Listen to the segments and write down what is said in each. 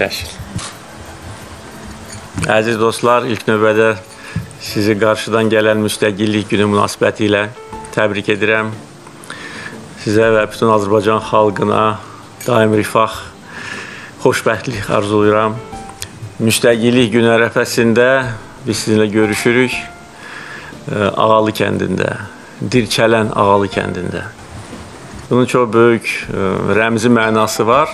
tələşir. Əziz dostlar, ilk növbədə sizi qarşıdan gələn müstəqillik günü münasibəti ilə təbrik edirəm. Sizə və bütün Azərbaycan xalqına daim rifah, xoşbəxtlik arzulayıram. Müstəqillik günü ərəfəsində biz sizinlə görüşürük. Ağalı kəndində, Dirçələn Ağalı kəndində. Bunun çox böyük rəmzi mənası var.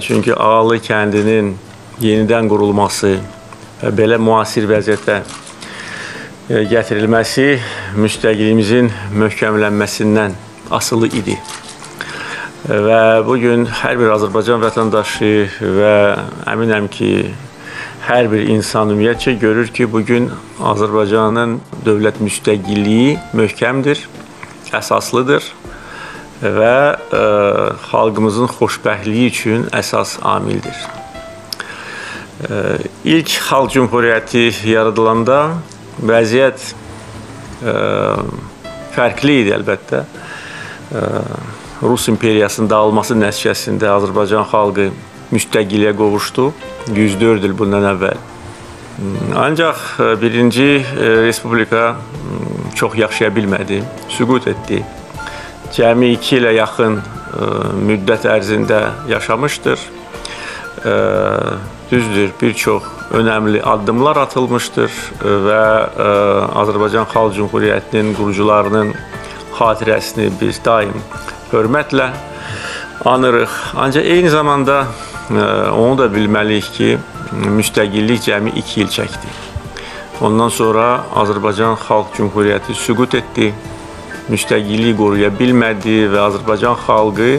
Çünki Ağalı kəndinin yenidən qurulması, belə müasir vəziyyətdə e, gətirilməsi müstəqilliyimizin möhkəmlənməsindən asılı idi. Və bu gün hər bir Azərbaycan vətəndaşı və əminəm ki, hər bir insan ümumiyyətcə görür ki, bu gün Azərbaycanın dövlət müstəqilliyi möhkəmdir, əsaslıdır və ə, e, xalqımızın xoşbəxtliyi üçün əsas amildir. İlk xalq cümhuriyyəti yaradılanda vəziyyət ə, fərqli idi əlbəttə. Ə, Rus imperiyasının dağılması nəticəsində Azərbaycan xalqı müstəqilliyə qovuşdu 104 il bundan əvvəl. Ancaq birinci respublika çox yaşaya bilmədi, süqut etdi. Cəmi 2 ilə yaxın müddət ərzində yaşamışdır düzdür, bir çox önəmli addımlar atılmışdır və ə, Azərbaycan Xalq Cümhuriyyətinin qurucularının xatirəsini biz daim hörmətlə anırıq. Ancaq eyni zamanda onu da bilməliyik ki, müstəqillik cəmi 2 il çəkdi. Ondan sonra Azərbaycan Xalq Cümhuriyyəti süqut etdi, müstəqilliyi qoruya bilmədi və Azərbaycan xalqı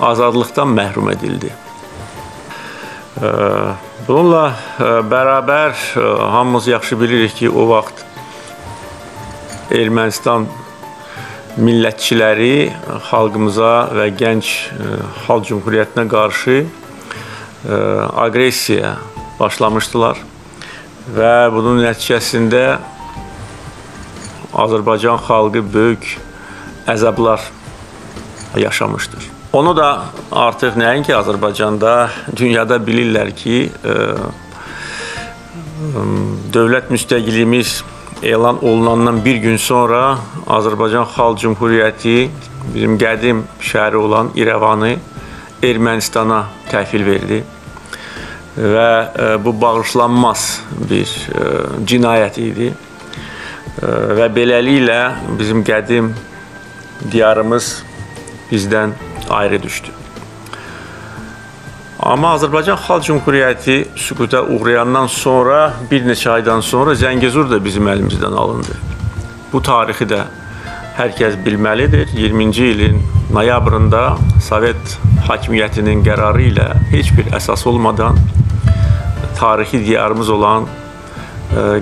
azadlıqdan məhrum edildi. Bununla bərabər hamımız yaxşı bilirik ki, o vaxt Ermənistan millətçiləri xalqımıza və gənc xalq cümhuriyyətinə qarşı aqressiya başlamışdılar və bunun nəticəsində Azərbaycan xalqı böyük əzablar yaşamışdır. Onu da artıq nəinki Azərbaycanda, dünyada bilirlər ki, ə, e, dövlət müstəqilliyimiz elan olunandan bir gün sonra Azərbaycan Xalq Cümhuriyyəti bizim qədim şəhəri olan İrəvanı Ermənistana təhvil verdi və e, bu bağışlanmaz bir e, cinayət idi və beləliklə bizim qədim diyarımız bizdən ayrı düşdü. Amma Azərbaycan Xalq Cümhuriyyəti süquta uğrayandan sonra, bir neçə aydan sonra Zəngəzur da bizim əlimizdən alındı. Bu tarixi də hər kəs bilməlidir. 20-ci ilin noyabrında Sovet hakimiyyətinin qərarı ilə heç bir əsas olmadan tarixi diyarımız olan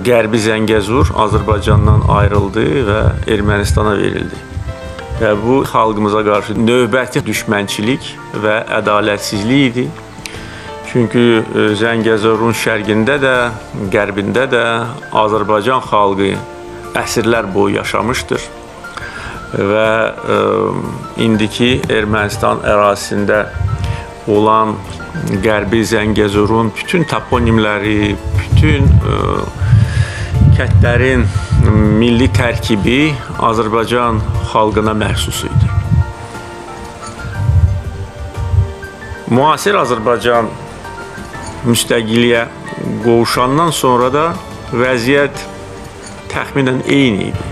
Qərbi Zəngəzur Azərbaycandan ayrıldı və Ermənistana verildi və bu xalqımıza qarşı növbəti düşmənçilik və ədalətsizlik idi. Çünki e, Zəngəzurun şərqində də, qərbində də Azərbaycan xalqı əsrlər boyu yaşamışdır və ə, e, indiki Ermənistan ərazisində olan Qərbi Zəngəzurun bütün toponimləri, bütün ə, e, kətlərin milli tərkibi Azərbaycan xalqına məxsus idi. Müasir Azərbaycan müstəqilliyə qovuşandan sonra da vəziyyət təxminən eyni idi.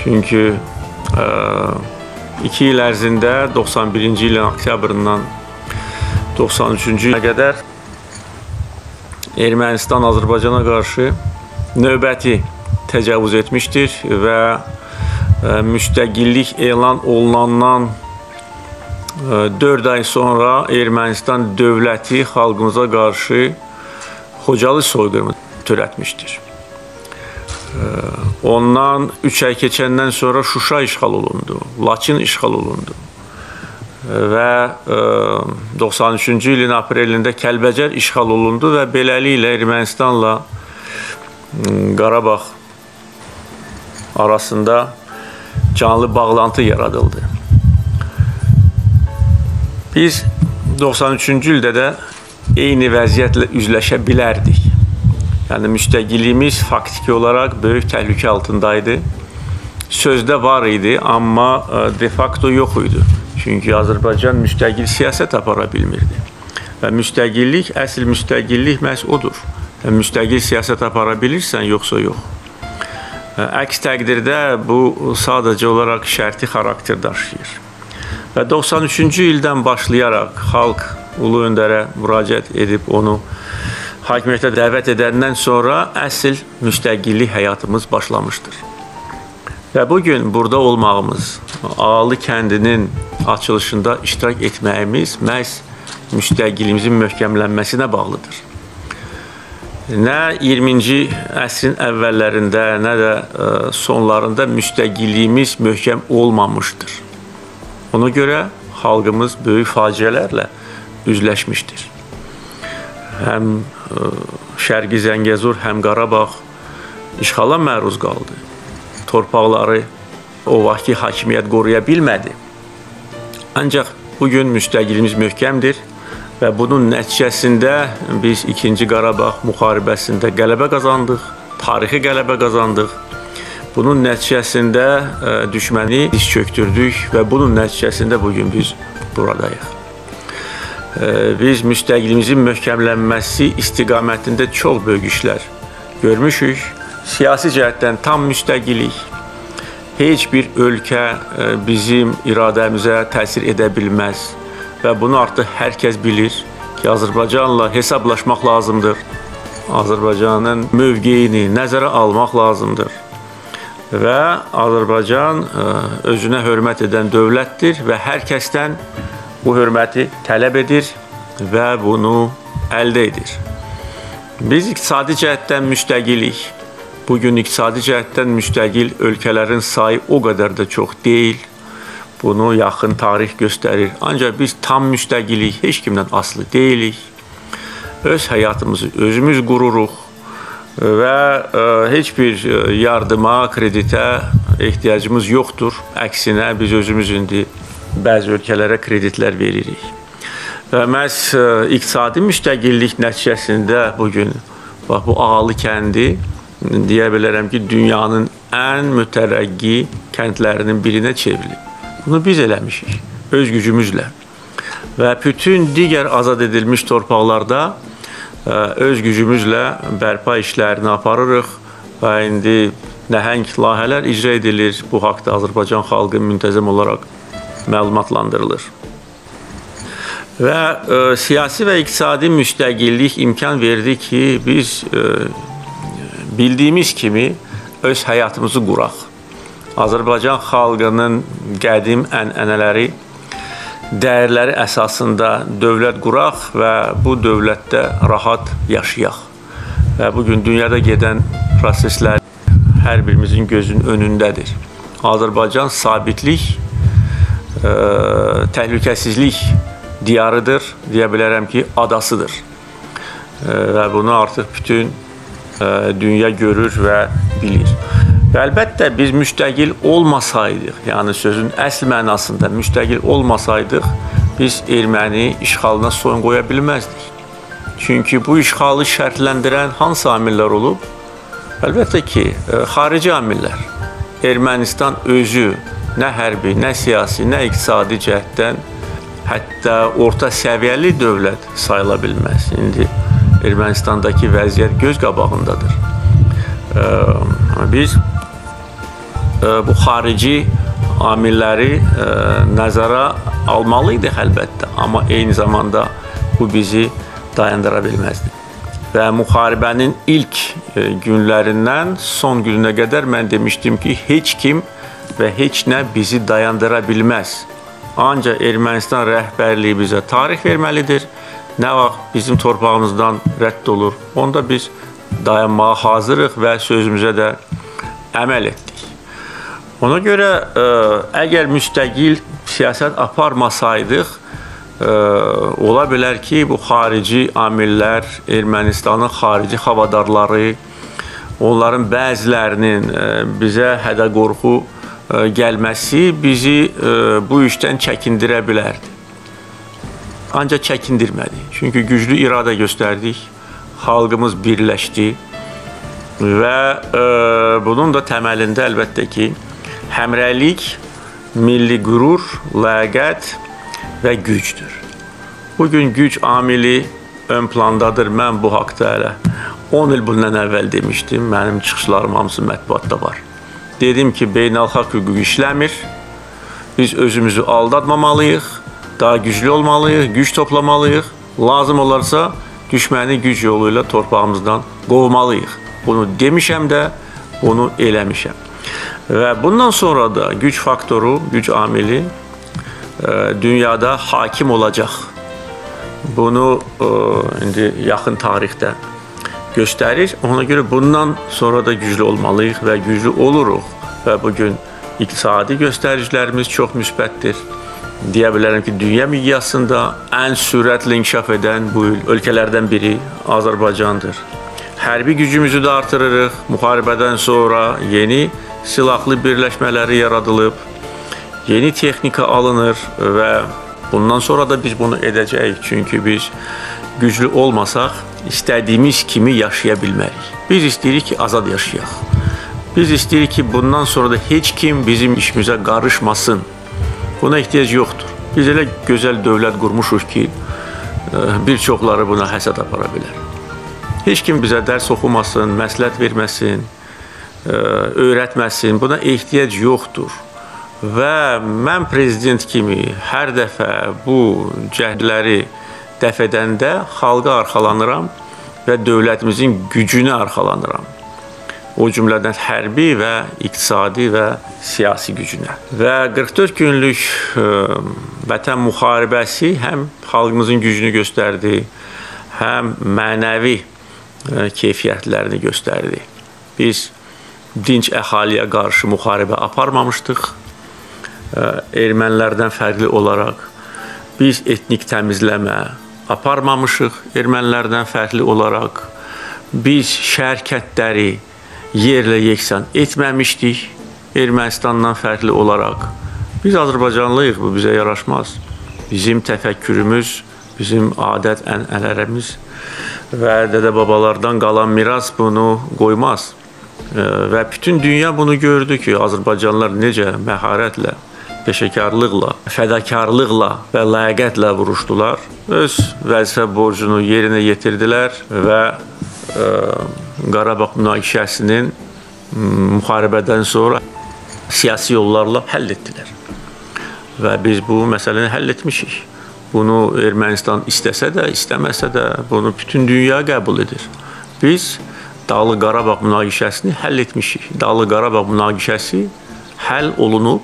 Çünki ə, iki il ərzində 91-ci ilin oktyabrından 93-cü ilə qədər Ermənistan Azərbaycana qarşı növbəti təcavüz etmişdir və e, müstəqillik elan olunandan 4 e, ay sonra Ermənistan dövləti xalqımıza qarşı Xocalı soyqırımı törətmişdir. E, ondan 3 ay keçəndən sonra Şuşa işğal olundu, Laçın işğal olundu və 93-cü ilin aprelində Kəlbəcər işğal olundu və beləliklə Ermənistanla Qarabağ arasında canlı bağlantı yaradıldı. Biz 93-cü ildə də eyni vəziyyətlə üzləşə bilərdik. Yəni müstəqilliyimiz faktiki olaraq böyük təhlükə altındaydı. Sözdə var idi, amma e, de facto yox idi. Çünki Azərbaycan müstəqil siyasət apara bilmirdi. Və müstəqillik, əsl müstəqillik məhz odur. Yəni, müstəqil siyasət apara bilirsən, yoxsa yox. E, əks təqdirdə bu sadəcə olaraq şərti xarakter daşıyır. Və 93-cü ildən başlayaraq xalq ulu öndərə müraciət edib onu hakimiyyətə dəvət edəndən sonra əsl müstəqillik həyatımız başlamışdır. Və bu gün burada olmağımız, Ağalı kəndinin açılışında iştirak etməyimiz məhz müstəqilliyimizin möhkəmlənməsinə bağlıdır. Nə 20-ci əsrin əvvəllərində, nə də e, sonlarında müstəqilliyimiz möhkəm olmamışdır. Ona görə xalqımız böyük faciələrlə üzləşmişdir. Həm ə, Şərqi Zəngəzur, həm Qarabağ işğala məruz qaldı. Torpaqları o vaxtki hakimiyyət qoruya bilmədi. Ancaq bu gün müstəqilimiz möhkəmdir və bunun nəticəsində biz 2-ci Qarabağ müharibəsində qələbə qazandıq, tarixi qələbə qazandıq. Bunun nəticəsində ə, düşməni diz çökdürdük və bunun nəticəsində bu gün biz buradayıq biz müstəqiliyimizin möhkəmlənməsi istiqamətində çox böyük işlər görmüşük. Siyasi cəhətdən tam müstəqillik heç bir ölkə e, bizim iradəmizə təsir edə bilməz və bunu artıq hər kəs bilir ki, Azərbaycanla hesablaşmaq lazımdır. Azərbaycanın mövqeyini nəzərə almaq lazımdır. Və Azərbaycan e, özünə hörmət edən dövlətdir və hər kəsdən bu hörməti tələb edir və bunu əldə edir. Biz iqtisadi cəhətdən müstəqilik. Bu gün iqtisadi cəhətdən müstəqil ölkələrin sayı o qədər də çox deyil. Bunu yaxın tarix göstərir. Ancaq biz tam müstəqilik, heç kimdən asılı deyilik. Öz həyatımızı özümüz qururuq və e, heç bir e, yardıma, kreditə ehtiyacımız yoxdur. Əksinə biz özümüz indi bəzi ölkələrə kreditlər veririk. Və məhz e, iqtisadi müstəqillik nəticəsində bu gün bax bu Ağalı kəndi deyə bilərəm ki, dünyanın ən mütərəqqi kəndlərinin birinə çevrilib. Bunu biz eləmişik öz gücümüzlə. Və bütün digər azad edilmiş torpaqlarda e, öz gücümüzlə bərpa işlərini aparırıq və indi nəhəng layihələr icra edilir. Bu haqqda Azərbaycan xalqı müntəzəm olaraq məlumatlandırılır. Və e, siyasi və iqtisadi müstəqillik imkan verdi ki, biz e, bildiyimiz kimi öz həyatımızı quraq. Azərbaycan xalqının qədim ənənələri, dəyərləri əsasında dövlət quraq və bu dövlətdə rahat yaşayaq. Və bu gün dünyada gedən proseslər hər birimizin gözünün önündədir. Azərbaycan sabitlik ə, təhlükəsizlik diyarıdır, deyə bilərəm ki, adasıdır. Ə, və bunu artıq bütün ə, dünya görür və bilir. Və əlbəttə biz müstəqil olmasaydıq, yəni sözün əsl mənasında müstəqil olmasaydıq, biz erməni işğalına son qoya bilməzdik. Çünki bu işğalı şərtləndirən hansı amillər olub? Əlbəttə ki, xarici amillər. Ermənistan özü nə hərbi, nə siyasi, nə iqtisadi cəhətdən hətta orta səviyyəli dövlət sayıla bilməz. İndi Ermənistandakı vəziyyət göz qabağındadır. Biz bu xarici amilləri nəzərə almalıydıq əlbəttə, amma eyni zamanda bu bizi dayandıra bilməzdi. Və müharibənin ilk günlərindən son gününə qədər mən demişdim ki, heç kim və heç nə bizi dayandıra bilməz. Ancaq Ermənistan rəhbərliyi bizə tarix verməlidir. Nə vaxt bizim torpağımızdan rədd olur, onda biz dayanmağa hazırıq və sözümüzə də əməl etdik. Ona görə ə, e, əgər müstəqil siyasət aparmasaydıq, ə, e, ola bilər ki, bu xarici amillər, Ermənistanın xarici havadarları, onların bəzilərinin ə, e, bizə hədə-qorxu gəlməsi bizi bu işdən çəkindirə bilərdi. ancaq çəkindirmədi. Çünki güclü iradə göstərdik, xalqımız birləşdi və e, bunun da təməlində əlbəttə ki, həmrəylik, milli qürur, ləyaqət və gücdür. Bu gün güc amili ön plandadır. Mən bu haqqda hələ 10 il bundan əvvəl demişdim. Mənim çıxışlarım hamısı mətbuatda var. Dedim ki, beynəlxalq hüquq işləmir. Biz özümüzü aldatmamalıyıq, daha güclü olmalıyıq, güc toplamalıyıq. Lazım olarsa düşməni güc yolu ilə torpağımızdan qovmalıyıq. Bunu demişəm də, bunu eləmişəm. Və bundan sonra da güc faktoru, güc amili e, dünyada hakim olacaq. Bunu e, indi yaxın tarixdə göstərir. Ona görə bundan sonra da güclü olmalıyıq və güclü oluruq. Və bu gün iqtisadi göstəricilərimiz çox müsbətdir. Deyə bilərəm ki, dünya miqyasında ən sürətlə inkişaf edən bu ölkələrdən biri Azərbaycandır. Hərbi gücümüzü də artırırıq. Müharibədən sonra yeni silahlı birləşmələri yaradılıb, yeni texnika alınır və bundan sonra da biz bunu edəcəyik. Çünki biz güclü olmasaq istədiyimiz kimi yaşaya bilmərik. Biz istəyirik ki, azad yaşayaq. Biz istəyirik ki, bundan sonra da heç kim bizim işimizə qarışmasın. Buna ehtiyac yoxdur. Biz elə gözəl dövlət qurmuşuq ki, e, bir çoxları buna həsəd apara bilər. Heç kim bizə dərs oxumasın, məsləhət verməsin, öyrətməsin. Buna ehtiyac yoxdur. Və mən prezident kimi hər dəfə bu cəhdləri dəf edəndə xalqa arxalanıram və dövlətimizin gücünə arxalanıram. O cümlədən hərbi və iqtisadi və siyasi gücünə. Və 44 günlük ə, vətən müharibəsi həm xalqımızın gücünü göstərdi, həm mənəvi ə, keyfiyyətlərini göstərdi. Biz dinc əhaliyə qarşı müharibə aparmamışdıq. Ermənilərdən fərqli olaraq biz etnik təmizləmə aparmamışıq. Ermənilərdən fərqli olaraq biz şərkətləri yerlə yeksan etməmişdik. Ermənistandan fərqli olaraq biz Azərbaycanlıyıq, bu bizə yaraşmaz. Bizim təfəkkürümüz, bizim adət ənənələrimiz və dədə-babalardan qalan miras bunu qoymaz. Və bütün dünya bunu gördü ki, Azərbaycanlılar necə məharətlə, peşəkarlıqla, fədakarlıqla və ləyaqətlə vuruşdular. Öz vəzifə borcunu yerinə yetirdilər və ə, Qarabağ münaqişəsinin müharibədən sonra siyasi yollarla həll etdilər. Və biz bu məsələni həll etmişik. Bunu Ermənistan istəsə də, istəməsə də bunu bütün dünya qəbul edir. Biz Dağlıq Qarabağ münaqişəsini həll etmişik. Dağlıq Qarabağ münaqişəsi həll olunub.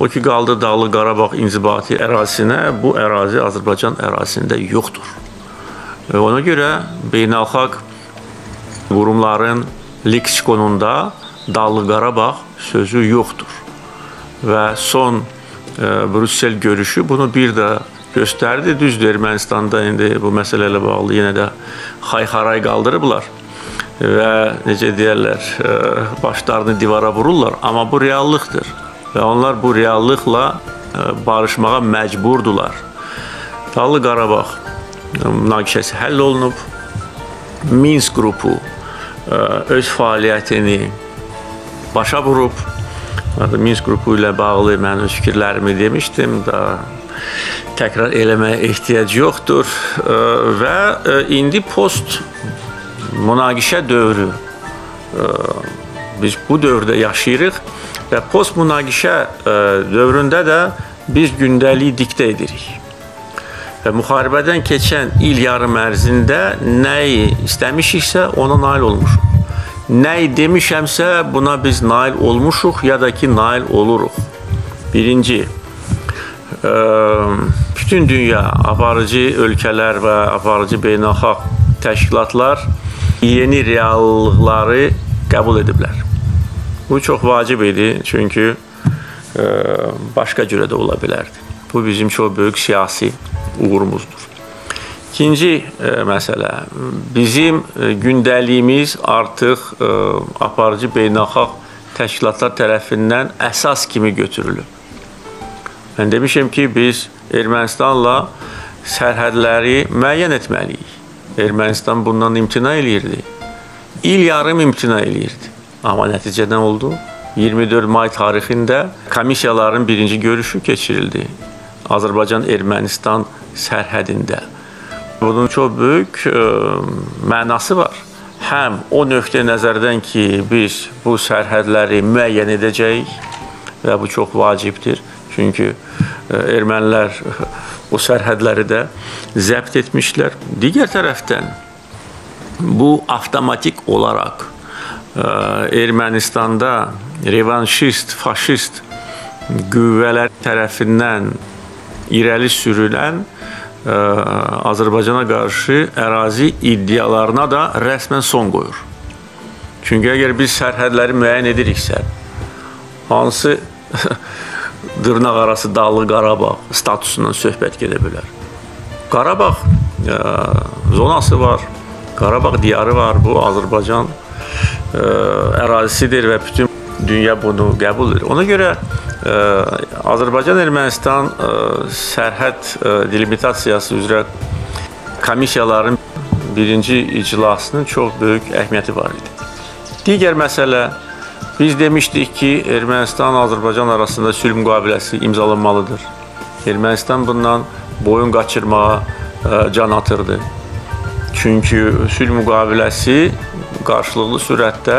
O ki qaldı Dağlıq Qarabağ inzibati ərazisinə, bu ərazi Azərbaycan ərazisində yoxdur. Və ona görə beynəlxalq qurumların leksikonunda Dağlıq Qarabağ sözü yoxdur. Və son e, Brüssel görüşü bunu bir də göstərdi. Düzdür, Ermənistanda indi bu məsələ ilə bağlı yenə də xay-xaray qaldırıblar və necə deyirlər, e, başlarını divara vururlar, amma bu reallıqdır və onlar bu reallıqla e, barışmağa məcburdular. Dağlı Qarabağ e, münaqişəsi həll olunub. Minsk qrupu öz fəaliyyətini başa vurub. Minsk qrupu ilə bağlı mən öz fikirlərimi demişdim da təkrar eləməyə ehtiyac yoxdur və indi post münaqişə dövrü e, biz bu dövrdə yaşayırıq və post münaqişə e, dövründə də biz gündəlik diktə edirik. Və müharibədən keçən il yarım ərzində nəyi istəmişiksə ona nail olmuşuq. Nəyi demişəmsə buna biz nail olmuşuq ya da ki nail oluruq. Birinci, e, bütün dünya aparıcı ölkələr və aparıcı beynəlxalq təşkilatlar yeni reallıqları qəbul ediblər. Bu çox vacib idi, çünki e, başqa cürə də ola bilərdi. Bu bizim çox böyük siyasi uğurumuzdur. İkinci e, məsələ, bizim e, gündəliyimiz artıq e, aparıcı beynəlxalq təşkilatlar tərəfindən əsas kimi götürülüb. Mən demişəm ki, biz Ermənistanla sərhədləri müəyyən etməliyik. Ermənistan bundan imtina eləyirdi. İl yarım imtina eləyirdi. Amma nəticə nə oldu? 24 may tarixində komissiyaların birinci görüşü keçirildi. Azərbaycan-Ermənistan sərhədində. Bunun çox böyük ə, e, mənası var. Həm o nöqteyi nəzərdən ki, biz bu sərhədləri müəyyən edəcəyik və bu çox vacibdir. Çünki ə, e, ermənilər o sərhədləri də zəbt etmişlər. Digər tərəfdən bu avtomatik olaraq ə, Ermənistanda revanşist, faşist qüvvələr tərəfindən irəli sürülən ə, Azərbaycana qarşı ərazi iddialarına da rəsmən son qoyur. Çünki əgər biz sərhədləri müəyyən ediriksə, hansı dırnaq arası Dağlıq Qarabağ statusundan söhbət gedə bilər. Qarabağ ə, zonası var, Qarabağ diyarı var, bu Azərbaycan ə, ərazisidir və bütün dünya bunu qəbul edir. Ona görə ə, Azərbaycan-Ermənistan sərhəd ə, delimitasiyası üzrə komissiyaların birinci iclasının çox böyük əhəmiyyəti var idi. Digər məsələ biz demişdik ki, Ermənistan-Azərbaycan arasında sülh müqaviləsi imzalanmalıdır. Ermənistan bundan boyun qaçırmağa ə, can atırdı. Çünki sülh müqaviləsi qarşılıqlı sürətdə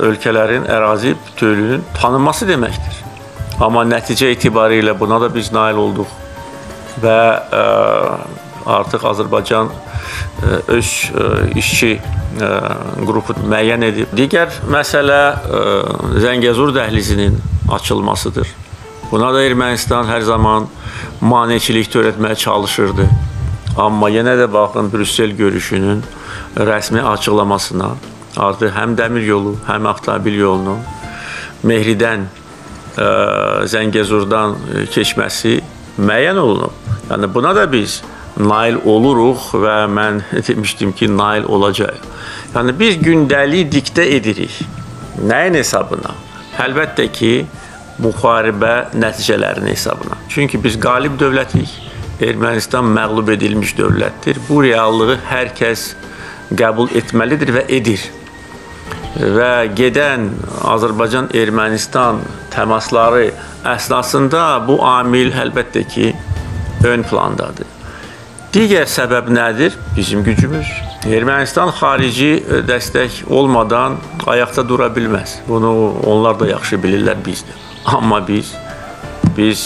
ölkələrin ərazi bütövlüyünün tanınması deməkdir. Amma nəticə etibarilə buna da biz nail olduq və ə, artıq Azərbaycan ə, öz ə, işçi ə, qrupunu müəyyən edib. Digər məsələ Zəngəzur dəhlizinin açılmasıdır. Buna da Ermənistan hər zaman maneçilik törətməyə çalışırdı. Amma yenə də baxın Brüssel görüşünün rəsmi açıqlamasına artıq həm dəmir yolu, həm avtomobil yolunun Mehridən ə, Zəngəzurdan keçməsi müəyyən olunub. Yəni buna da biz nail oluruq və mən demişdim ki, nail olacağıq. Yəni biz gündəlik diktə edirik. Nəyin hesabına? Əlbəttə ki, müharibə nəticələrinin hesabına. Çünki biz qalib dövlətik. Ermənistan məğlub edilmiş dövlətdir. Bu reallığı hər kəs qəbul etməlidir və edir və gedən Azərbaycan-Ermənistan təmasları əsnasında bu amil əlbəttə ki, ön plandadır. Digər səbəb nədir? Bizim gücümüz. Ermənistan xarici dəstək olmadan ayaqda dura bilməz. Bunu onlar da yaxşı bilirlər bizdə. Amma biz biz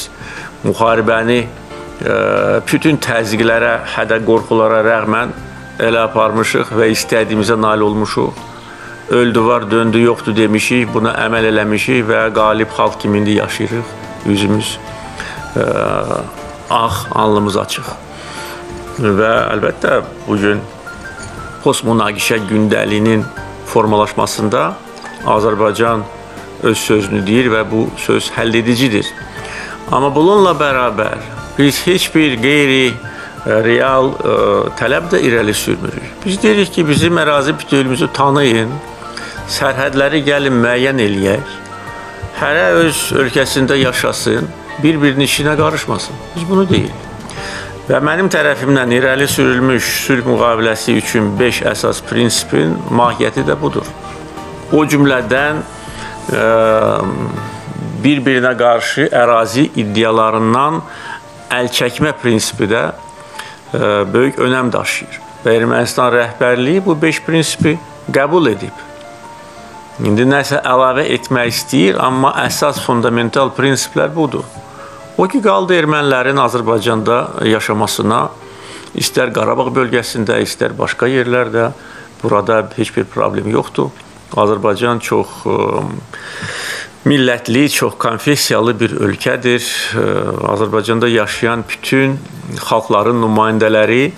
müharibəni e, bütün təzyiqlərə, hədə qorxulara rəğmən elə aparmışıq və istədiyimizə nail olmuşuq öldü var, döndü yoxdur demişik, buna əməl eləmişik və qalib xalq kimi indi yaşayırıq. Üzümüz ə, ağ, alnımız açıq. Və əlbəttə bu gün postmünaqişə gündəliyinin formalaşmasında Azərbaycan öz sözünü deyir və bu söz həlledicidir. Amma bununla bərabər biz heç bir qeyri real ə, tələb də irəli sürmürük. Biz deyirik ki, bizim ərazi bütövlüyümüzü tanıyın, sərhədləri gəlin müəyyən eləyək. Hərə öz ölkəsində yaşasın, bir-birinin işinə qarışmasın. Biz bunu deyirik. Və mənim tərəfimdən irəli sürülmüş sülh müqaviləsi üçün 5 əsas prinsipin mahiyyəti də budur. O cümlədən e, bir-birinə qarşı ərazi iddialarından əl çəkmə prinsipi də e, böyük önəm daşıyır. Və Ermənistan rəhbərliyi bu 5 prinsipi qəbul edib. İndi nəsə əlavə etmək istəyir, amma əsas fundamental prinsiplər budur. O ki, qaldı ermənilərin Azərbaycanda yaşamasına, istər Qarabağ bölgəsində, istər başqa yerlərdə, burada heç bir problem yoxdur. Azərbaycan çox ə, millətli, çox konfessiyalı bir ölkədir. Azərbaycanda yaşayan bütün xalqların nümayəndələri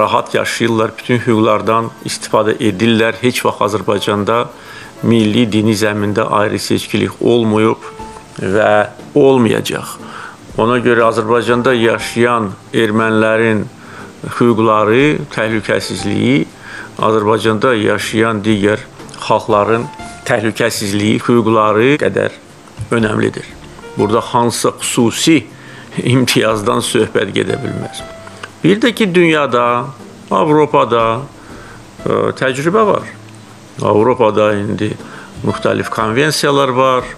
rahat yaşayırlar, bütün hüquqlardan istifadə edirlər. Heç vaxt Azərbaycanda milli dini zəmində ayrı seçkilik olmayıb və olmayacaq. Ona görə Azərbaycanda yaşayan ermənilərin hüquqları, təhlükəsizliyi Azərbaycanda yaşayan digər xalqların təhlükəsizliyi, hüquqları qədər önəmlidir. Burada hansısa xüsusi imtiyazdan söhbət gedə bilməz. Bir də ki, dünyada, Avropada ə, təcrübə var. Avropada indi müxtəlif konvensiyalar var.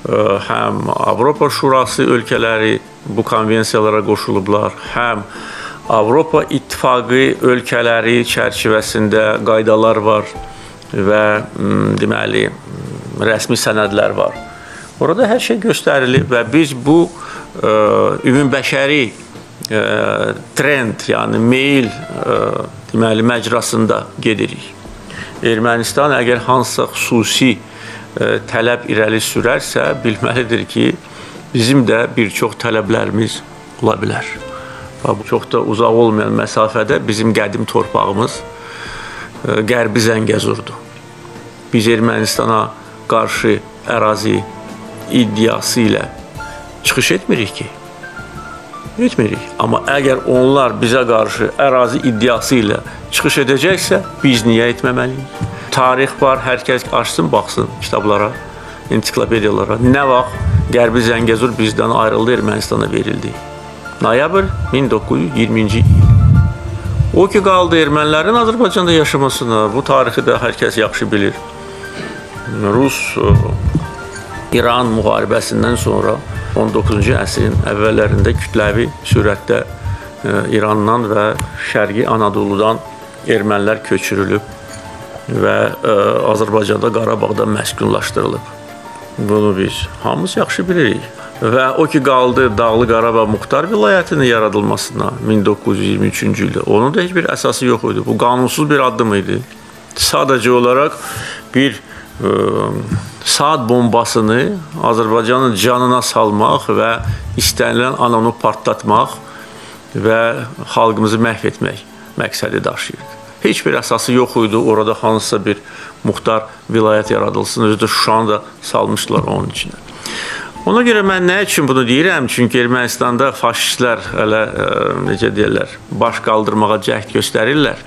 Həm Avropa Şurası ölkələri bu konvensiyalara qoşulublar, həm Avropa İttifaqı ölkələri çərçivəsində qaydalar var və deməli rəsmi sənədlər var. Orada hər şey göstərilib və biz bu ümumbəşəri trend, yəni meyl deməli məcrasında gedirik. Ermənistan əgər hansısa xüsusi tələb irəli sürərsə, bilməlidir ki, bizim də bir çox tələblərimiz ola bilər. Çox da uzaq olmayan məsafədə bizim qədim torpağımız ə, Qərbi Zəngəzurdur. Biz Ermənistana qarşı ərazi iddiası ilə çıxış etmirik ki. Etmirik. Amma əgər onlar bizə qarşı ərazi iddiası ilə çıxış edəcəksə, biz niyə etməməliyik? Tarix var, hər kəs açsın, baxsın kitablara, ensiklopediyalara. Nə vaxt Qərbi Zəngəzur bizdən ayrıldı, Ermənistana verildi? Noyabr 1920-ci il. O ki qaldı ermənilərin Azərbaycanda yaşamasına, bu tarixi də hər kəs yaxşı bilir. Rus İran müharibəsindən sonra 19-cu əsrin əvvəllərində kütləvi sürətdə İrandan və Şərqi Anadoludan ermənilər köçürülüb və Azərbaycanda Qarabağda məskunlaşdırılıb. Bunu biz hamımız yaxşı bilirik. Və o ki qaldı Dağlı Qarabağ Muxtar vilayətinin yaradılmasına 1923-cü ildə. Onun da heç bir əsası yox idi. Bu qanunsuz bir addım idi. Sadəcə olaraq bir saat bombasını Azərbaycanın canına salmaq və istənilən anonu partlatmaq və xalqımızı məhv etmək məqsədi daşıyırdı. Heç bir əsası yox idi orada hansısa bir muxtar vilayət yaradılsın. Özü də Şuşanı da salmışdılar onun içinə. Ona görə mən nə üçün bunu deyirəm? Çünki Ermənistanda faşistlər hələ necə deyirlər, baş qaldırmağa cəhd göstərirlər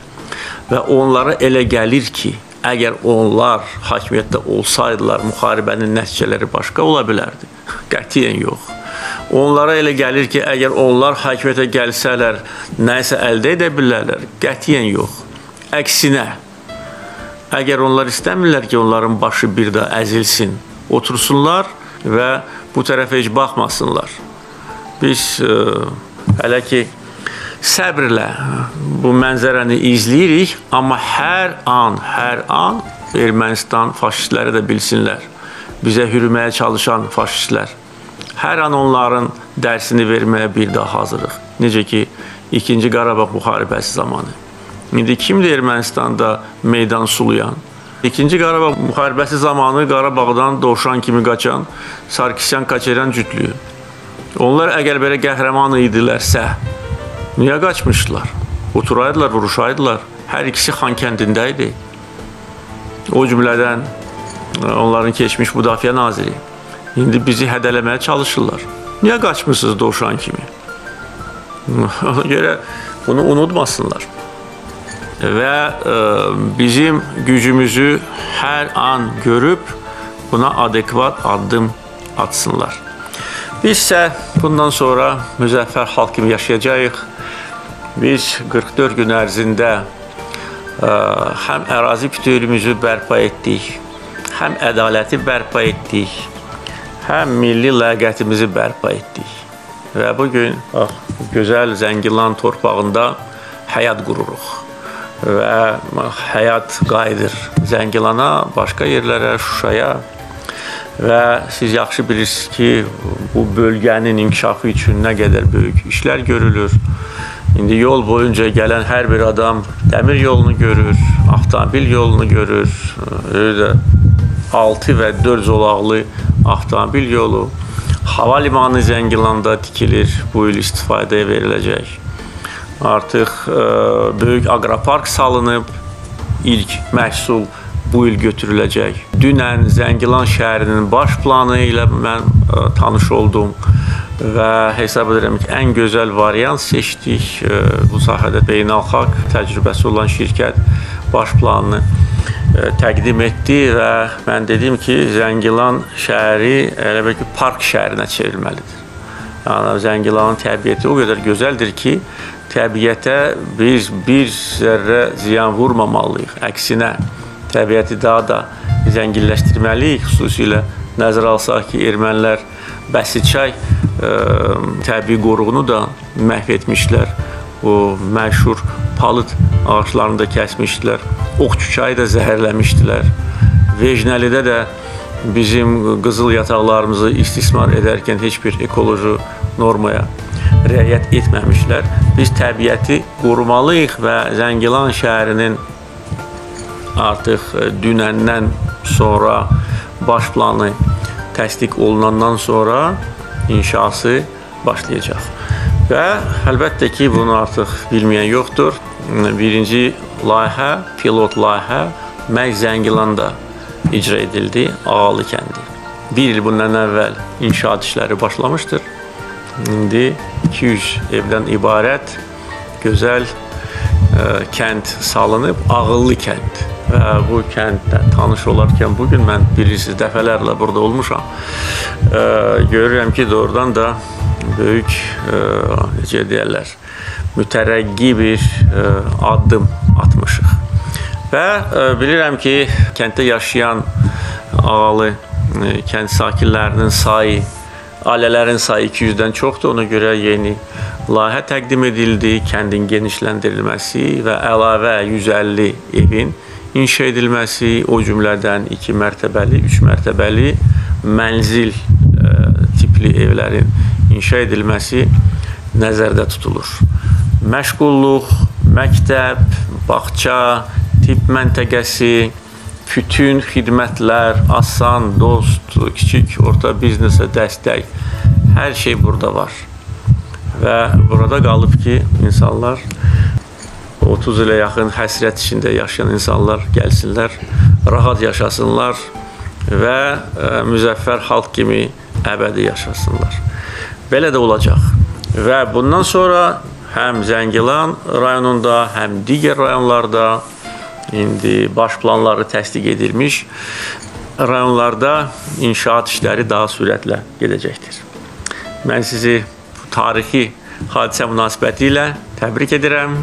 və onlara elə gəlir ki, əgər onlar hakimiyyətdə olsaydılar, müharibənin nəticələri başqa ola bilərdi. Qətiyyən yox. Onlara elə gəlir ki, əgər onlar hakimiyyətə gəlsələr, nəsə əldə edə bilərlər. Qətiyyən yox. Əksinə, əgər onlar istəmirlər ki, onların başı bir də əzilsin, otursunlar və bu tərəfə heç baxmasınlar. Biz ə, hələ ki səbrlə bu mənzərəni izləyirik, amma hər an, hər an Ermənistan faşistləri də bilsinlər. Bizə hürməyə çalışan faşistlər. Hər an onların dərsini verməyə bir daha hazırıq. Necə ki, 2-ci Qarabağ müharibəsi zamanı. İndi kimdir Ermənistanda meydan sulayan? 2-ci Qarabağ müharibəsi zamanı Qarabağdan dovşan kimi qaçan Sarkisyan Kaçeryan cütlüyü. Onlar əgər belə qəhrəman idilərsə, Niyə qaçmışdılar? Oturaydılar, vuruşaydılar. Hər ikisi Xan kəndində idi. O cümlədən e, onların keçmiş müdafiə naziri. İndi bizi hədələməyə çalışırlar. Niyə qaçmısınız dovşan kimi? Ona görə bunu unutmasınlar. Və ə, e, bizim gücümüzü hər an görüb buna adekvat addım atsınlar. Biz isə bundan sonra müzəffər xalq kimi yaşayacağıq biz 44 gün ərzində ə, e, həm ərazi bütövlüyümüzü bərpa etdik, həm ədaləti bərpa etdik, həm milli ləyaqətimizi bərpa etdik. Və bu gün bax, gözəl Zəngilan torpağında həyat qururuq. Və həyat qayıdır Zəngilana, başqa yerlərə, Şuşaya. Və siz yaxşı bilirsiniz ki, bu bölgənin inkişafı üçün nə qədər böyük işlər görülür. İndi yol boyunca gələn hər bir adam dəmir yolunu görür, avtomobil yolunu görür. Özü də 6 və 4 zolaqlı avtomobil yolu. Hava limanı Zəngilanda tikilir, bu il istifadəyə veriləcək. Artıq ə, e, böyük aqropark salınıb, ilk məhsul bu il götürüləcək. Dünən Zəngilan şəhərinin baş planı ilə mən ə, e, tanış oldum və hesab edirəm ki, ən gözəl variant seçdik. E, bu sahədə beynəlxalq təcrübəsi olan şirkət baş planını e, təqdim etdi və mən dedim ki, Zəngilan şəhəri elə bil ki, park şəhərinə çevrilməlidir. Yəni Zəngilanın təbiəti o qədər gözəldir ki, təbiətə biz bir zərrə ziyan vurmamalıyıq. Əksinə, təbiəti daha da zənginləşdirməliyik, xüsusilə nəzərə alsaq ki, ermənilər Bəsiçay ə, təbii qoruğunu da məhv etmişlər. O məşhur palıd ağaclarını da kəsmişdilər. Oxçu çayı da zəhərləmişdilər. Vejnəlidə də bizim qızıl yataqlarımızı istismar edərkən heç bir ekoloji normaya riayət etməmişlər. Biz təbiəti qorumalıyıq və Zəngilan şəhərinin artıq dünəndən sonra baş planı təsdiq olunandan sonra inşası başlayacaq. Və əlbəttə ki, bunu artıq bilməyən yoxdur. Birinci layihə, pilot layihə Məz Zəngilanda icra edildi Ağalı kəndi. Bir il bundan əvvəl inşaat işləri başlamışdır. İndi 200 evdən ibarət gözəl ə, e, kənd salınıb, ağıllı kənd. Və bu kəndlə tanış olarkən bu gün mən bilirsiniz dəfələrlə burada olmuşam. Ə, e, görürəm ki, doğrudan da böyük ə, e, necə deyirlər, mütərəqqi bir ə, addım atmışıq. Və ə, bilirəm ki, kənddə yaşayan ağalı ə, kənd sakinlərinin sayı, ailələrin sayı 200-dən çoxdur. Ona görə yeni layihə təqdim edildi, kəndin genişləndirilməsi və əlavə 150 evin inşa edilməsi, o cümlədən 2 mərtəbəli, 3 mərtəbəli mənzil ə, tipli evlərin inşa edilməsi nəzərdə tutulur. Məşğulluq, məktəb, bağça, tibb məntəqəsi, bütün xidmətlər, asan, dost, kiçik, orta biznesə dəstək, hər şey burada var. Və burada qalıb ki, insanlar 30 ilə yaxın həsrət içində yaşayan insanlar gəlsinlər, rahat yaşasınlar və e, müzəffər xalq kimi əbədi yaşasınlar. Belə də olacaq. Və bundan sonra həm Zəngilan rayonunda, həm digər rayonlarda indi baş planları təsdiq edilmiş rayonlarda inşaat işləri daha sürətlə gedəcəkdir. Mən sizi bu tarixi hadisə münasibəti ilə təbrik edirəm.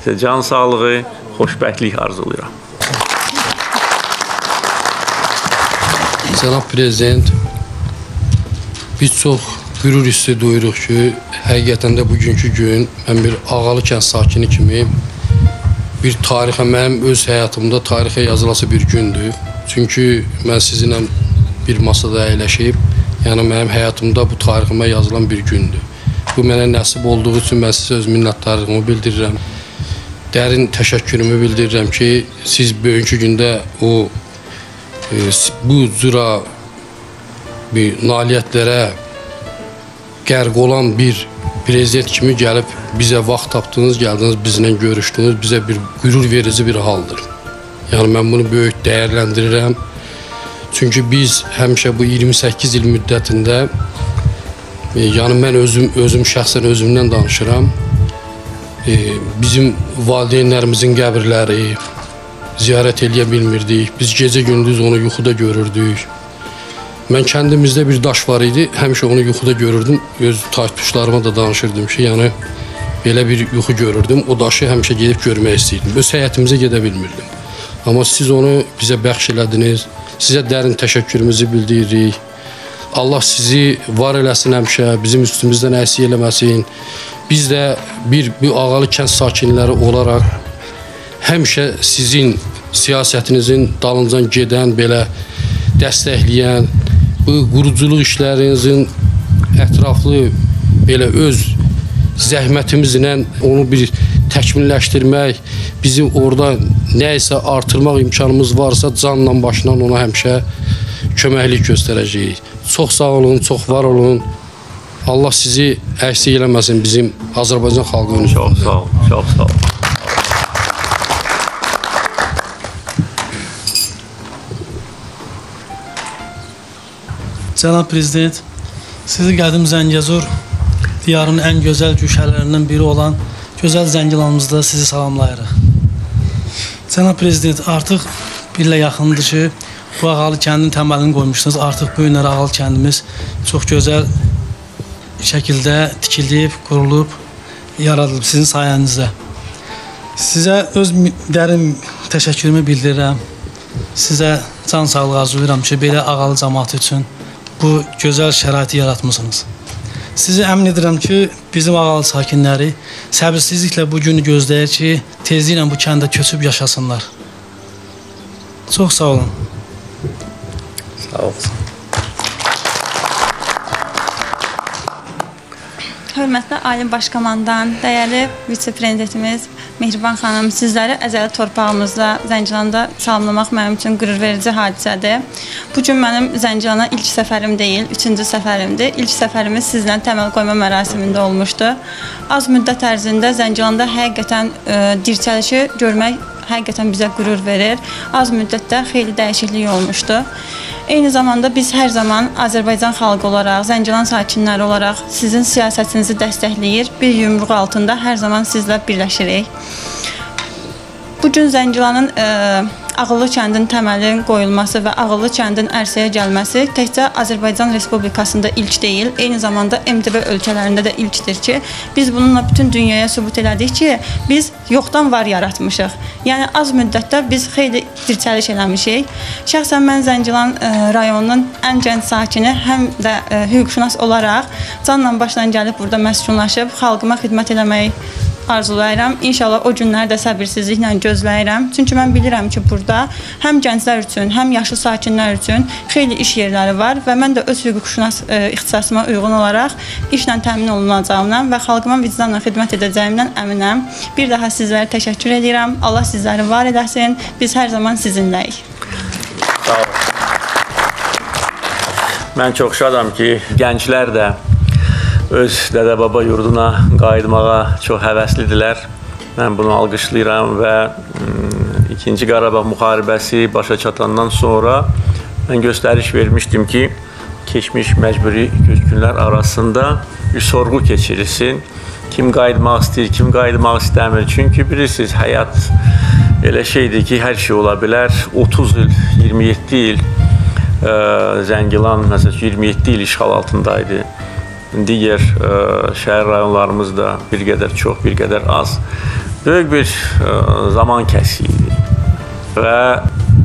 Sizə can sağlığı, xoşbəxtlik arzulayıram. Cənab Prezident, biz çox qürur hissi duyuruq ki, həqiqətən də bugünkü gün mən bir Ağalı kənd sakini kimi bir tarixə, mənim öz həyatımda tarixə yazılası bir gündür. Çünki mən sizinlə bir masada əyləşib, yəni mənim həyatımda bu tariximə yazılan bir gündür. Bu mənə nəsib olduğu üçün mən sizə öz minnətdarlığımı bildirirəm. Dərin təşəkkürümü bildirirəm ki, siz bugünkü gündə o e, bu cüra bir nailiyyətlərə qərq olan bir prezident kimi gəlib bizə vaxt tapdınız, gəldiniz, bizlə görüşdünüz, bizə bir qürur verici bir haldır. Yəni mən bunu böyük dəyərləndirirəm. Çünki biz həmişə bu 28 il müddətində e, yəni mən özüm özüm şəxsən özümdən danışıram. E, bizim valideynlərimizin qəbirləri ziyarət eləyə bilmirdik. Biz gecə-gündüz onu yuxuda görürdük. Mən kəndimizdə bir daş var idi. Həmişə onu yuxuda görürdüm. Öz taytuşlarıma da danışırdım ki, yəni belə bir yuxu görürdüm. O daşı həmişə gedib görmək istəyirdim. Öz həyətimizə gedə bilmirdim. Amma siz onu bizə bəxş elədiniz. Sizə dərin təşəkkürümüzü bildiririk. Allah sizi var eləsin həmişə, bizim üstümüzdən əksik eləməsin. Biz də bir bir ağalı kənd sakinləri olaraq həmişə sizin siyasətinizin dalıncan gedən belə dəstəkləyən, bu quruculuq işlərinizin ətraflı belə öz zəhmətimizlə onu bir təkmilləşdirmək, bizim orada nə isə artırmaq imkanımız varsa canla başla ona həmişə köməklik göstərəcəyik. Çox sağ olun, çox var olun. Allah sizi əksik eləməsin bizim Azərbaycan xalqının. Çox sağ olun, çox sağ olun. Cənab Prezident, sizi qədim Zəngəzur diyarının ən gözəl güşələrindən biri olan gözəl Zəngilanımızda sizi salamlayırıq. Cənab Prezident, artıq bir ilə yaxındır ki, bu Ağalı kəndinin təməlini qoymuşsunuz. Artıq bu günlər Ağalı kəndimiz çox gözəl şəkildə tikilib, qurulub, yaradılıb sizin sayənizdə. Sizə öz dərin təşəkkürümü bildirirəm. Sizə can sağlığı arzulayıram ki, belə ağalı cəmaət üçün bu gözəl şəraiti yaratmısınız. Sizi əmin edirəm ki, bizim ağalı sakinləri səbirsizliklə bu günü gözləyir ki, tezliklə bu kəndə köçüb yaşasınlar. Çox sağ olun. Sağ olsun. Hörmətli Ali Baş Komandan, dəyərli vitse-prezidentimiz Mehriban xanım, sizləri əzəli torpağımızda Zəncilanda salamlamaq mənim üçün qürurverici hadisədir. Bu gün mənim Zəncilana ilk səfərim deyil, üçüncü səfərimdir. İlk səfərimiz sizlə təməl qoyma mərasimində olmuşdu. Az müddət ərzində Zəncilanda həqiqətən ə, dirçəlişi görmək həqiqətən bizə qürur verir. Az müddətdə xeyli dəyişiklik olmuşdu. Eyni zamanda biz hər zaman Azərbaycan xalqı olaraq, Zəngilan sakinləri olaraq sizin siyasətinizi dəstəkləyir. Bir yumruq altında hər zaman sizlə birləşirik. Bu gün Zəngilanın ə, Ağıllı kəndin təməlinin qoyulması və Ağıllı kəndin ərsəyə gəlməsi təkcə Azərbaycan Respublikasında ilk deyil, eyni zamanda MDB ölkələrində də ilkdir ki, biz bununla bütün dünyaya sübut elədik ki, biz yoxdan var yaratmışıq. Yəni az müddətdə biz xeyli dirçəliş eləmişik. Şəxsən mən Zəngilan ə, rayonunun ən gənc sakini, həm də ə, hüquqşünas olaraq canla başla gəlib burada məskunlaşıb xalqıma xidmət eləmək arzulayıram. İnşallah o günləri də səbirsizliklə gözləyirəm. Çünki mən bilirəm ki, burada həm gənclər üçün, həm yaşlı sakinlər üçün xeyli iş yerləri var və mən də öz hüquqşünas e, ixtisasıma uyğun olaraq işlə təmin olunacağımdan və xalqıma vicdanla xidmət edəcəyimdən əminəm. Bir daha sizlərə təşəkkür edirəm. Allah sizləri var edəsin. Biz hər zaman sizinləyik. Sağ olun. Mən çox şadam ki, gənclər də öz dədə-baba yurduna qayıtmağa çox həvəslidirlər. Mən bunu alqışlayıram və 2-ci Qarabağ müharibəsi başa çatandan sonra mən göstəriş vermişdim ki, keçmiş məcburi köçkünlər arasında bir sorğu keçirilsin. Kim qayıtmaq istəyir, kim qayıtmaq istəmir. Çünki bilirsiniz, həyat elə şeydir ki, hər şey ola bilər. 30 il, 27 il ə, Zəngilan məsələn 27 il işğal altındaydı digər ə, şəhər rayonlarımız da bir qədər çox, bir qədər az böyük bir ə, zaman kəsiyi idi. Və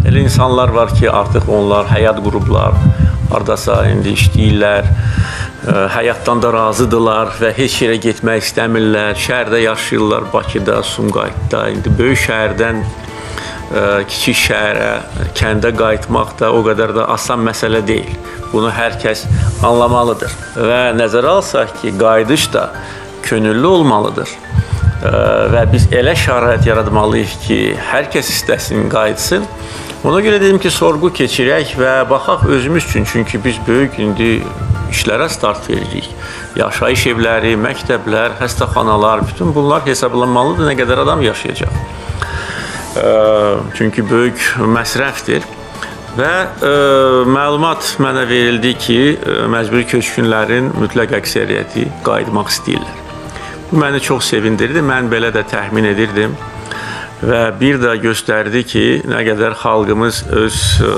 elə insanlar var ki, artıq onlar həyat qurublar, hardasa indi işləyirlər, ə, həyatdan da razıdırlar və heç yerə getmək istəmirlər. Şəhərdə yaşayırlar, Bakıda, Sumqayıtda. İndi böyük şəhərdən ə, kiçik şəhərə, kəndə qayıtmaq da o qədər də asan məsələ deyil. Bunu hər kəs anlamalıdır və nəzərə alsaq ki, qayıdış da könüllü olmalıdır. Və biz elə şərait yaratmalıyıq ki, hər kəs istəsin, qayıtsın. Ona görə dedim ki, sorğu keçirək və baxaq özümüz üçün, çünki biz böyük indi işlərə start veririk. Yaşayış evləri, məktəblər, xəstəxanalar, bütün bunlar hesablanmalıdır nə qədər adam yaşayacaq. Çünki böyük məsrəfdir. Və ə, məlumat mənə verildi ki, ə, məcburi köçkünlərin mütləq əksəriyyəti qayıtmaq istəyirlər. Bu məni çox sevindirdi. Mən belə də təxmin edirdim. Və bir də göstərdi ki, nə qədər xalqımız öz ə,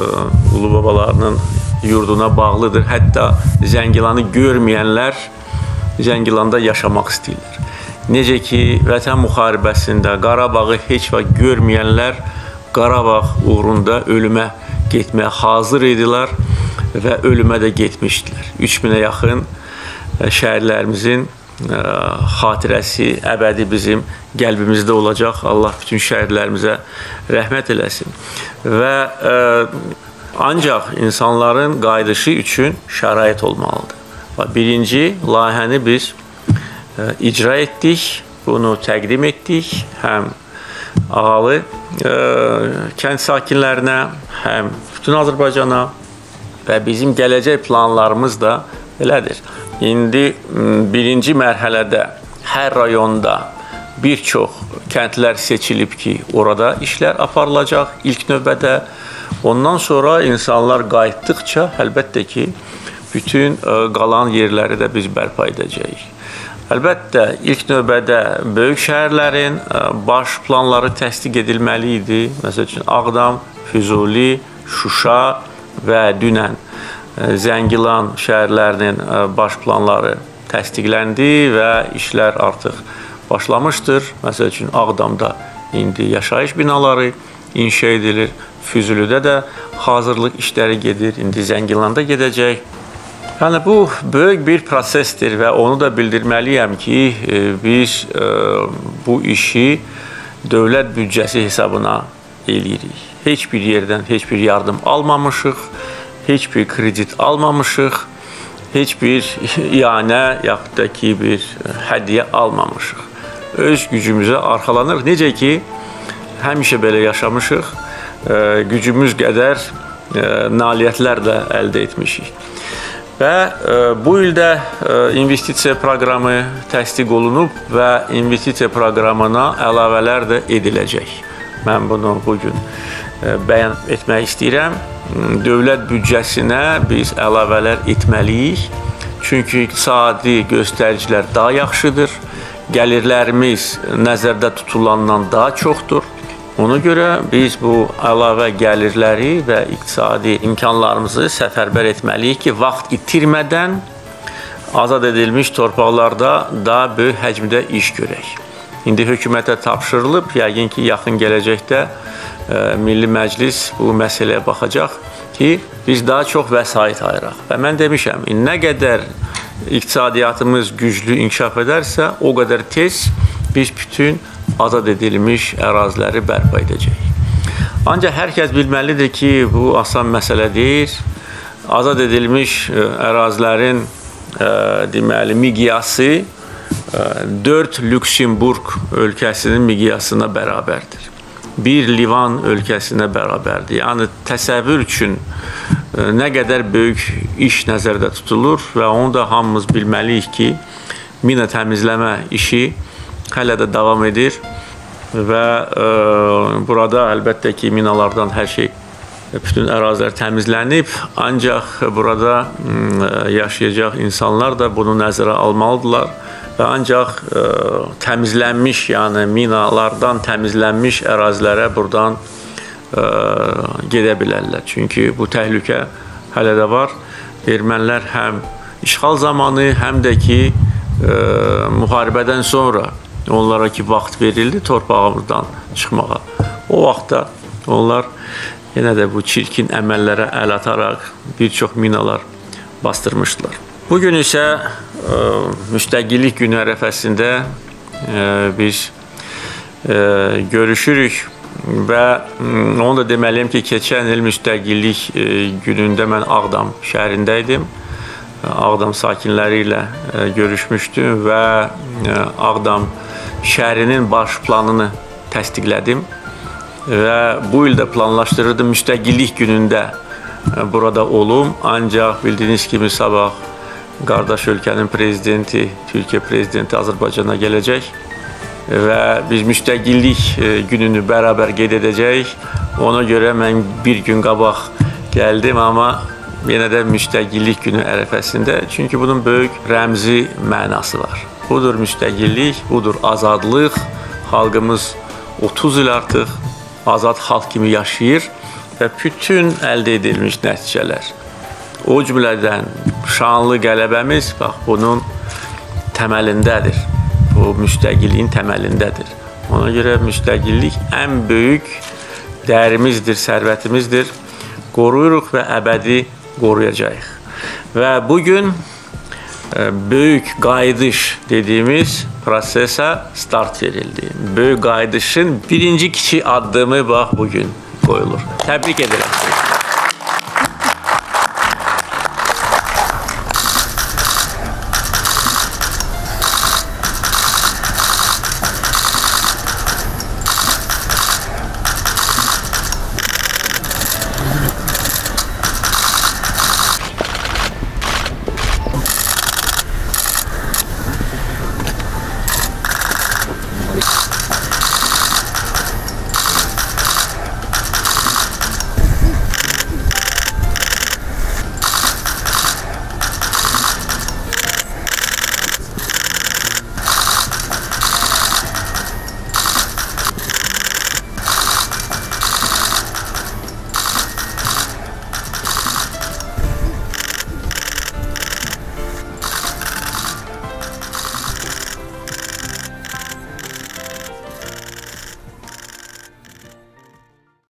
ulu babalarının yurduna bağlıdır. Hətta Zəngilanı görməyənlər Zəngilanda yaşamaq istəyirlər. Necə ki, Vətən müharibəsində Qarabağı heç vaxt görməyənlər Qarabağ uğrunda ölümə getməyə hazır idilər və ölümə də getmişdilər. 3000-ə yaxın ə, şəhərlərimizin ə, xatirəsi əbədi bizim qəlbimizdə olacaq. Allah bütün şəhərlərimizə rəhmət eləsin. Və ə, ancaq insanların qayıdışı üçün şərait olmalıdır. Və birinci layihəni biz icra etdik, bunu təqdim etdik. Həm ağalı ə, kənd sakinlərinə, həm bütün Azərbaycana və bizim gələcək planlarımız da belədir. İndi birinci mərhələdə hər rayonda bir çox kəndlər seçilib ki, orada işlər aparılacaq ilk növbədə. Ondan sonra insanlar qayıtdıqca əlbəttə ki, bütün ə, qalan yerləri də biz bərpa edəcəyik. Əlbəttə, ilk növbədə böyük şəhərlərin ə, baş planları təsdiq edilməli idi. Məsəl üçün Ağdam, Füzuli, Şuşa və dünən ə, Zəngilan şəhərlərinin ə, baş planları təsdiqləndi və işlər artıq başlamışdır. Məsəl üçün Ağdamda indi yaşayış binaları inşa edilir. Füzulidə də hazırlıq işləri gedir. İndi Zəngilanda gedəcək. Yəni bu böyük bir prosesdir və onu da bildirməliyəm ki, e, biz e, bu işi dövlət büdcəsi hesabına eləyirik. Heç bir yerdən heç bir yardım almamışıq, heç bir kredit almamışıq, heç bir iyanə yaxud da ki bir hədiyyə almamışıq. Öz gücümüzə arxalanırıq. Necə ki həmişə belə yaşamışıq, e, gücümüz qədər nailiyyətlər də əldə etmişik. Və e, bu ildə e, investisiya proqramı təsdiq olunub və investisiya proqramına əlavələr də ediləcək. Mən bunu bu gün e, bəyan etmək istəyirəm. Dövlət büdcəsinə biz əlavələr etməliyik. Çünki iqtisadi göstəricilər daha yaxşıdır. Gəlirlərimiz nəzərdə tutulandan daha çoxdur. Ona görə biz bu əlavə gəlirləri və iqtisadi imkanlarımızı səfərbər etməliyik ki, vaxt itirmədən azad edilmiş torpaqlarda daha böyük həcmdə iş görək. İndi hökumətə tapşırılıb, yəqin ki, yaxın gələcəkdə e, Milli Məclis bu məsələyə baxacaq ki, biz daha çox vəsait ayıraq. Və mən demişəm, nə qədər iqtisadiyyatımız güclü inkişaf edərsə, o qədər tez biz bütün azad edilmiş əraziləri bərpa edəcək. Ancaq hər kəs bilməlidir ki, bu asan məsələ deyil. Azad edilmiş ə, ərazilərin ə, deməli miqyası 4 Lüksemburg ölkəsinin miqyasına bərabərdir. 1 Livan ölkəsinə bərabərdir. Yəni təsəvvür üçün ə, nə qədər böyük iş nəzərdə tutulur və onu da hamımız bilməliyik ki, mina təmizləmə işi hələ də davam edir və ə, burada əlbəttə ki, minalardan hər şey bütün ərazilər təmizlənib, ancaq burada ə, yaşayacaq insanlar da bunu nəzərə almalıdırlar və ancaq ə, təmizlənmiş, yəni minalardan təmizlənmiş ərazilərə burdan ə, gedə bilərlər. Çünki bu təhlükə hələ də var. Ermənilər həm işğal zamanı, həm də ki ə, müharibədən sonra onlara ki vaxt verildi torpağımızdan çıxmağa. O vaxtda onlar yenə də bu çirkin əməllərə əl ataraq bir çox minalar bastırmışdılar. Bu gün isə ə, müstəqillik günü ərəfəsində ə, biz ə, görüşürük və onu da deməliyəm ki, keçən il müstəqillik ə, günündə mən Ağdam şəhərində idim. Ağdam sakinləri ilə görüşmüşdüm və Ağdam şəhərinin baş planını təsdiqlədim və bu il də planlaşdırırdım müstəqillik günündə burada olum. Ancaq bildiyiniz kimi sabah qardaş ölkənin prezidenti, Türkiyə prezidenti Azərbaycana gələcək və biz müstəqillik gününü bərabər qeyd edəcəyik. Ona görə mən bir gün qabaq gəldim, amma yenə də müstəqillik günü ərəfəsində, çünki bunun böyük rəmzi mənası var. Budur müstəqillik, budur azadlıq. Xalqımız 30 il artıq azad xalq kimi yaşayır və bütün əldə edilmiş nəticələr, o cümlədən şanlı qələbəmiz bax bunun təməlindədir. Bu müstəqilliyin təməlindədir. Ona görə müstəqillik ən böyük dəyərimizdir, sərvətimizdir. Qoruyuruq və əbədi qoruyacağıq. Və bu gün böyük qayıdış dediyimiz prosesə start verildi. Böyük qayıdışın birinci kiçik addımı bax bu gün qoyulur. Təbrik edirəm.